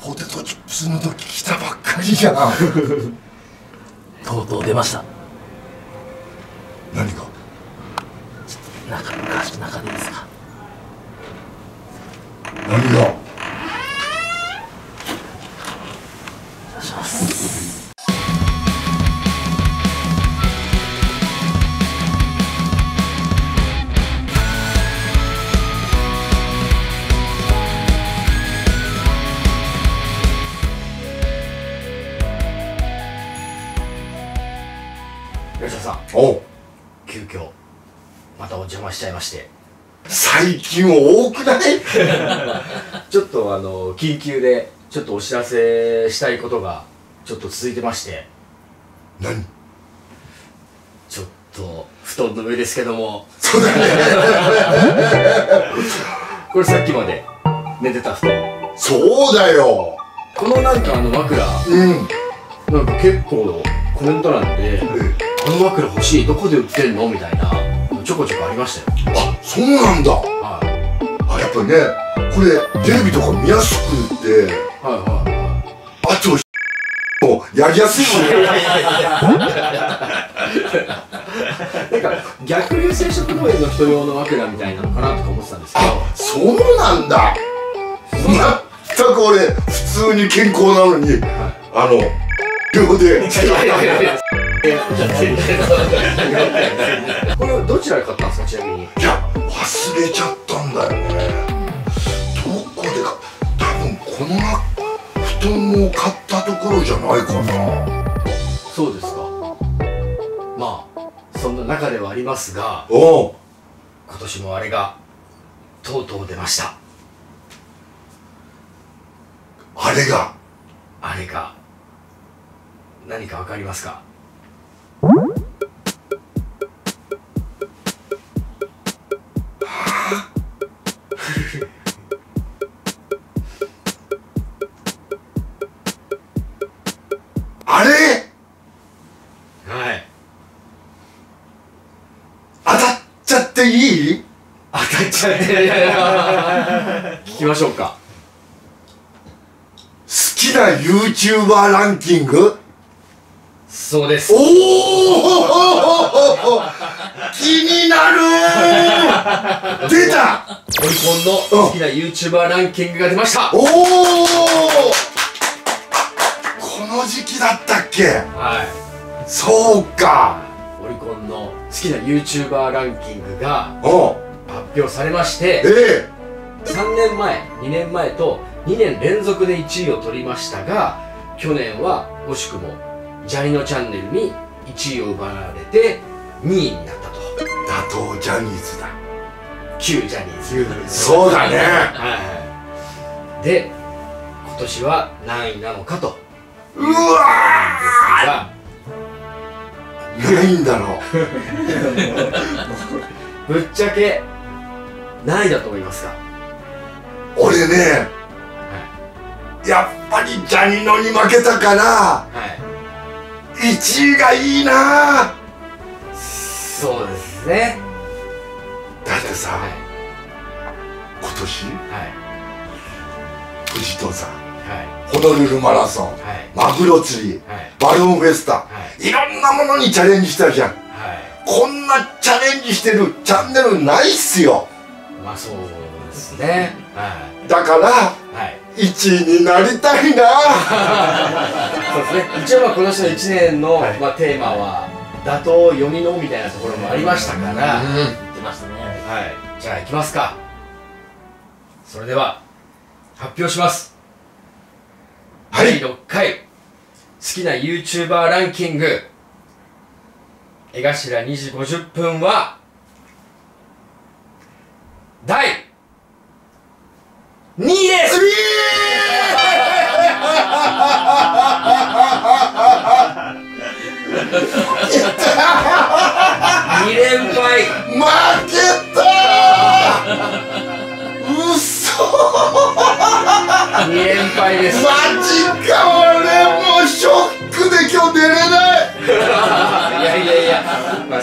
ポテトチップスの時来たばっかりじゃん。とうとう出ましたしちゃいまして。最近多くない？ちょっとあの緊急でちょっとお知らせしたいことがちょっと続いてまして。何？ちょっと布団の上ですけども。そうだね。これさっきまで寝てた布団。そうだよ。このなんかあの枕うん。なんか結構コメント欄で「あの枕欲しいどこで売ってんの?」みたいなちょこちょこありましたよ。あそうなんだ。はい。あやっぱりねこれテレビとか見やすくてはいはいはあともうやりやすいしね。い なんか逆流性食道炎の人用の枕みたいなのかなとか思ってたんですけど。あそうなんだ。全く俺普通に健康なのにあの秒で これどちらで買ったんですかちなみに？いや忘れちゃったんだよね。どこでか多分このな布団を買ったところじゃないかな。そうですか。まあそんな中ではありますがおう。今年もあれがとうとう出ました。あれが？あれが何かわかりますか？あれ？はい。当たっちゃっていい？当たっちゃって聞きましょうか。好きな YouTuber ランキング？そうです。おお気になる！出た！オリコンの好きな YouTuber ランキングが出ました。おお時期だったっけ？はい。そうか。オリコンの好きな YouTuber ランキングが発表されましてえ3年前2年前と2年連続で1位を取りましたが去年は惜しくもジャニのチャンネルに1位を奪われて2位になったと。え打倒ジャニーズだ。旧ジャニーズ。そうだね。はいはい。で今年は何位なのかとうわないんだろう。ぶっちゃけ何位だと思いますか俺ねやっぱりジャニのに負けたからはい。1位がいいな。そうですね。だってさはい。今年はい。富士登山はいホノルルマラソンはい。マグロ釣りはい。バルーンフェスタはい。いろんなものにチャレンジしたじゃん。はい。こんなチャレンジしてるチャンネルないっすよ。まあそうですね。はい。だからはい。1位になりたいな。そうですね。一応まあ今年の1年の、はい。まあ、テーマは打倒読みのみたいなところもありましたから、うん。言ってましたね。はい。じゃあ行きますか。それでは発表します。はい第6回。好きな YouTuber ランキング。江頭2時50分は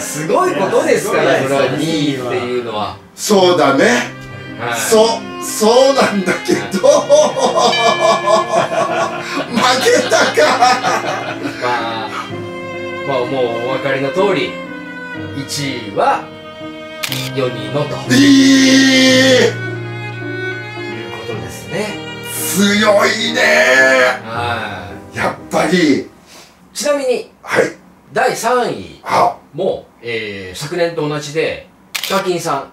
すごいことですからそれは。2位っていうのは。そうだね、はい、そうそうなんだけど、はい、負けたか。まあまあもうお分かりの通り1位は4人のと。いえと、いうことですね。強いね。はい。やっぱり。ちなみにはい。第3位あ。も、えー昨年と同じでヒカキンさ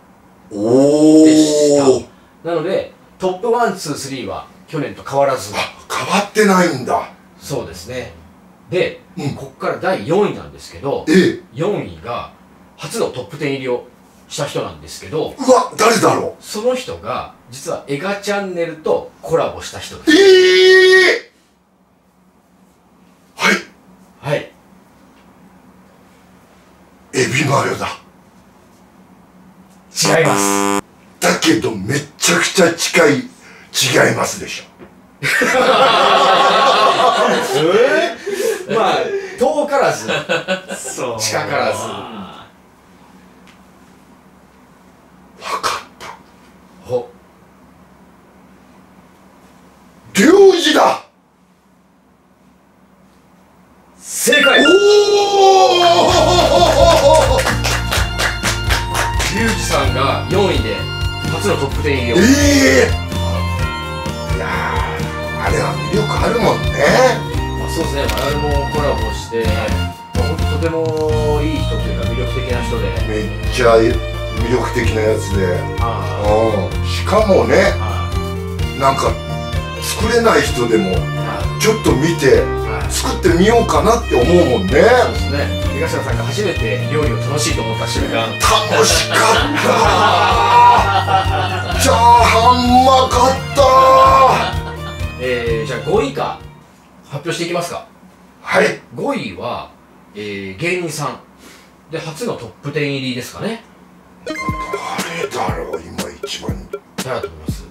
おんでした。おなのでトップ123は去年と変わらず。あ変わってないんだ。そうですね。で、うん。ここから第4位なんですけどええ。4位が初のトップ10入りをした人なんですけどうわ誰だろその人が実はエガチャンネルとコラボした人でうす。ええはい。はいエビマヨだ。違います。だけどめちゃくちゃ近い違いますでしょ。まあ遠からず。そう。近からず。分かった。ほ。リュウジだ。正解。おおリュウジさんが4位で初のトップ10入りをええいやーあれは魅力あるもんね。まあ、そうですね。我々もコラボして、まあ、本当とてもいい人というか魅力的な人で。めっちゃ魅力的なやつで。あうん。しかもねあなんか作れない人でもはちょっと見て作ってみようかなって思うもんね。そうですね。東野さんが初めて料理を楽しいと思った瞬間。楽しかった。チャーハンうまかった。えー、じゃあ5位以下発表していきますか。はい。5位は、えー、芸人さん。で初のトップ10入りですかね。誰だろう今一番。誰だと思います？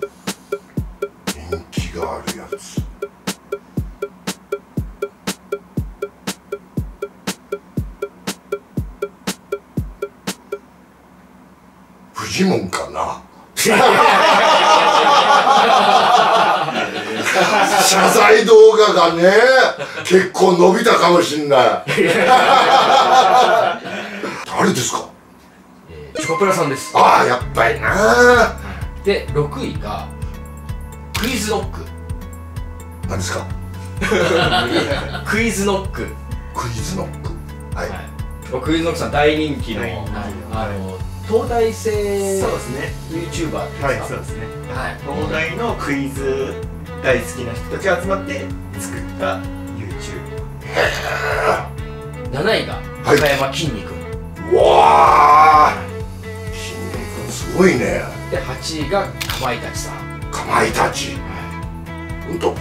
人気があるやつフジモンかな？謝罪動画がね結構伸びたかもしんない。誰ですか？えー、チョコプラさんです。ああやっぱりな。で6位がクイズノック。何ですか？クイズノック。クイズノック。はい、はい、クイズノックさん大人気の、はい。あの東大生そうですね。YouTuber っていはいそうですね。はい。東大のクイズ大好きな人たちが集まって作った YouTube 7位がはい。高山きんに君、うわあ筋肉すごいね。で8位がかまいたちさん、かまいたち。ほんと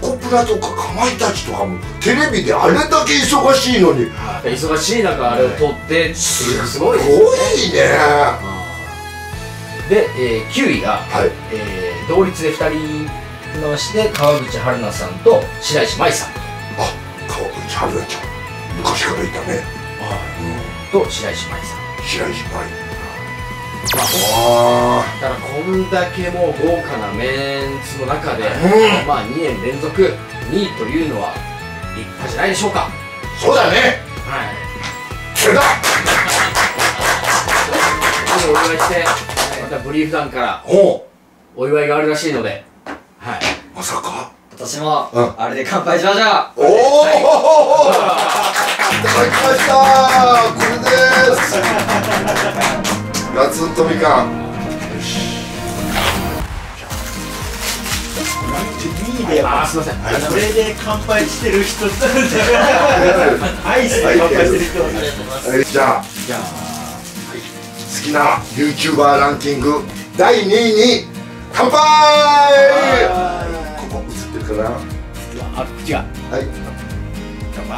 コプラとかかまいたちとかもテレビであれだけ忙しいのに。忙しい中あれを撮ってすすごいね。で、えー9位が、はい。えー同率で2人回して川口春奈さんと白石麻衣さん。あ川口春奈ちゃん。昔からいたね。と白石麻衣さんうん。白石麻衣だからこんだけもう豪華なメンツの中で、うん。まあ2年連続2位というのは立派じゃないでしょうか。あそうだね。はい。それだお祝いしてまたブリーフ団からお祝いがあるらしいのではい。まさか。私も、うん。あれで乾杯しましょう。おお、い、ただきました。これですガツンとみかんあすいませんそれで乾杯してる人じゃあ好きな YouTuber ランキング第2位に乾杯ここ映ってるかなはい乾杯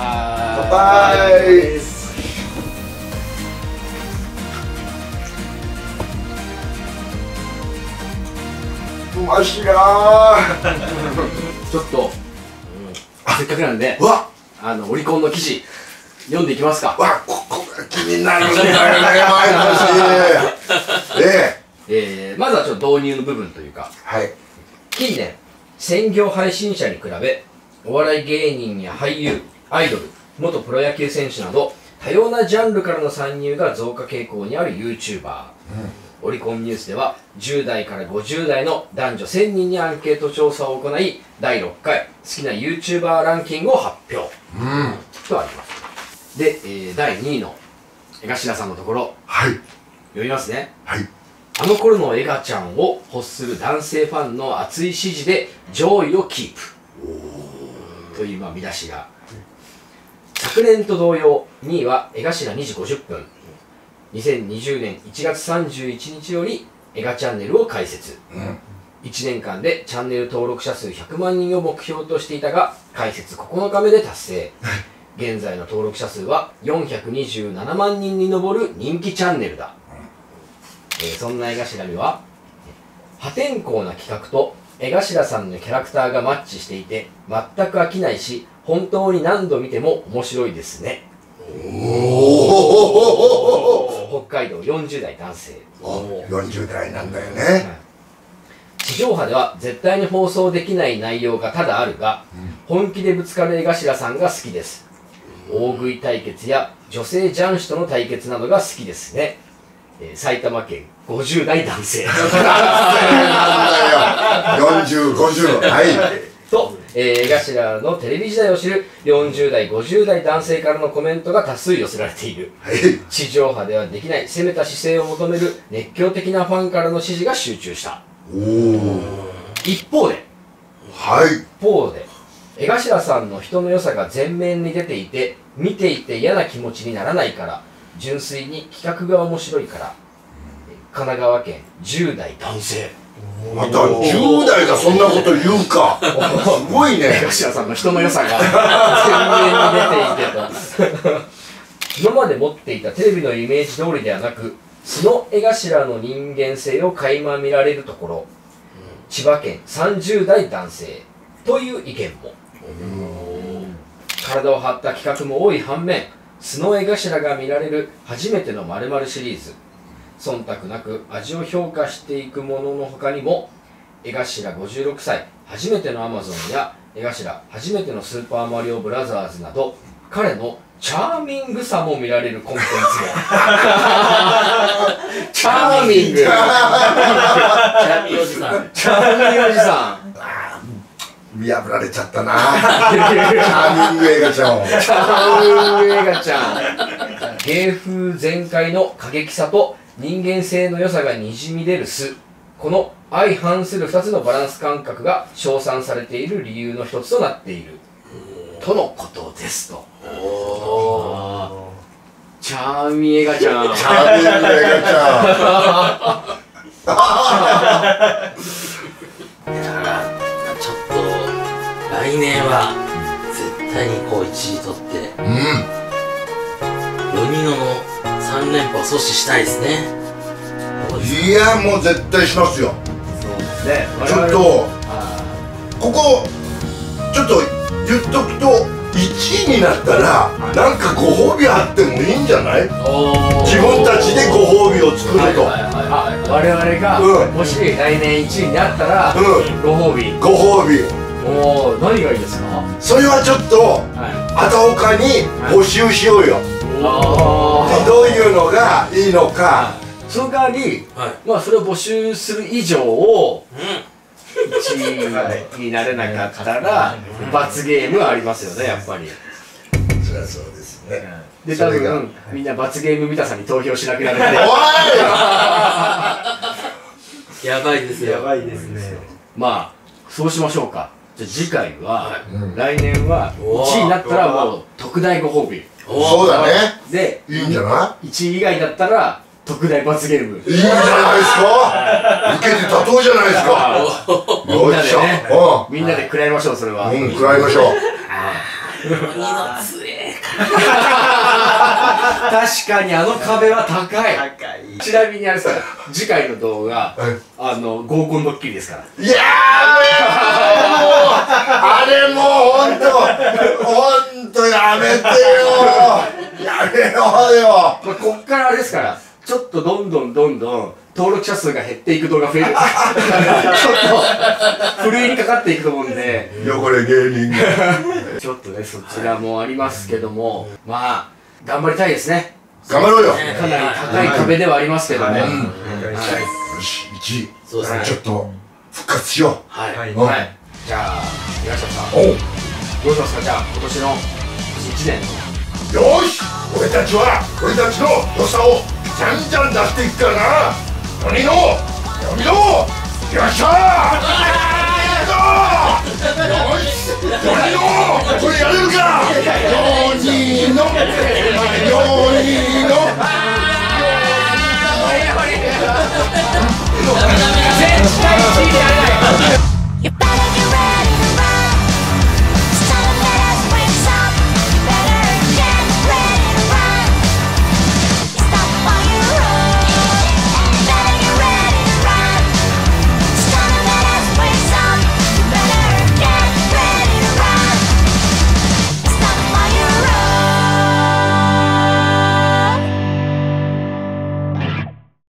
乾杯うましらちょっと、せっかくなんでーわ。あのオリコンの記事読んでいきますか。わここが気になるね ええ。えー、まずはちょっと導入の部分というか。はい。近年専業配信者に比べお笑い芸人や俳優アイドル元プロ野球選手など多様なジャンルからの参入が増加傾向にある YouTuber、オリコンニュースでは10代から50代の男女1000人にアンケート調査を行い第6回好きな YouTuber ランキングを発表。うん。とあります。で、えー第2位の江頭さんのところ。はい。読みますね。はい。あの頃のエガちゃんを欲する男性ファンの熱い支持で上位をキープ。というまあ見出しが。昨年と同様2位は江頭2時50分2020年1月31日よりエガチャンネルを開設。うん。1年間でチャンネル登録者数100万人を目標としていたが開設9日目で達成。現在の登録者数は427万人に上る人気チャンネルだ、えーそんな江頭には破天荒な企画と江頭さんのキャラクターがマッチしていて全く飽きないし本当に何度見ても面白いですね。おお北海道40代男性。40代なんだよね。地上波では絶対に放送できない内容がただあるが、本気でぶつかる江頭さんが好きです。大食い対決や女性雀士との対決などが好きですね、えー埼玉県50代男性。なんだよ。4050はい。と、えー江頭のテレビ時代を知る40代50代男性からのコメントが多数寄せられている。はい。地上波ではできない攻めた姿勢を求める熱狂的なファンからの支持が集中した。一方ではい。一方で江頭さんの人の良さが前面に出ていて見ていて嫌な気持ちにならないから純粋に企画が面白いから神奈川県10代男性また10代がそんなこと言うか。すごい江ね頭さんの人の良さが前面に出ていてと。今まで持っていたテレビのイメージ通りではなく素の江頭の人間性を垣間見られるところ。千葉県30代男性という意見も。体を張った企画も多い反面素の江頭が見られる初めての〇〇シリーズ。忖度なく味を評価していくものの他にも江頭56歳初めてのアマゾンや江頭初めてのスーパーマリオブラザーズなど彼のチャーミングさも見られるコンテンツも。チャーミング。チャーミーおじさん。チャーミングおじさん。見破られちゃったな。チャーミング映画ちゃん。をチャーミング映画ちゃん。芸風全開の過激さと人間性の良さがにじみ出る巣この相反する2つのバランス感覚が称賛されている理由の一つとなっている。とのことですと。おチャーミン映画ちゃんチャーミング映画ちゃー。だから、ちょっと、来年は、絶対にこう1位取って、んうん。4人の3連覇を阻止したいですね。いやもう絶対しますよ。そうですね。ちょっとあここちょっと言っとくと1位になったらなんかご褒美あってもいいんじゃない？ー。自分たちでご褒美を作ると、あ我々が、うん。もし来年1位になったら、うん。ご褒美。ご褒美。おお何がいいですか？それはちょっとはい。あたおかに募集しようよ、あでどういうのがいいのか。その代わりはい。まあそれを募集する以上をう1位になれなかったら罰ゲームはありますよねやっぱり。そりゃそうですね。で多分みんな罰ゲーム見たさに投票しなくなるんで。おい。ん。やばいですよ。やばいですね。まあそうしましょうか。じゃあ次回は、うん。来年はおー。1位になったらもう特大ご褒美そうだね。でいいんじゃな1位以外だったら特大罰ゲーム。いいいんじゃないですか。受けて立とうじゃないですか。みんなでよっしねゃみんなで食らいましょうそれは、うんうん食らいましょう。鬼の杖確かにあの壁は高い。高い ちなみにあれですから次回の動画はい。あの合コンドッキリですから。いやーもうあれもうほんとほんとやめてよ。やめようよ。まあ、こっからあれですからちょっとどんどんどんどん登録者数が減っていく動画増える。ちょっとふるいにかかっていくと思うんで。汚れ芸人が。ちょっとねそちらもありますけどもまあ頑張りたいですね頑張ろうよ。ね。かなり高い壁ではありますけども、はい。はいうん。お願い。したいですよし1位そうですね。ちょっと復活しよはい。はいはい。じゃあ東田さん。うおう。どうしますかじゃあ今年の1年の。よーし。俺たちは俺たちの良さをじゃんじゃん出していくからな。鬼の闇のよっしゃーこれやれるか4人の。4人の。